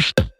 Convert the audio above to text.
Psst.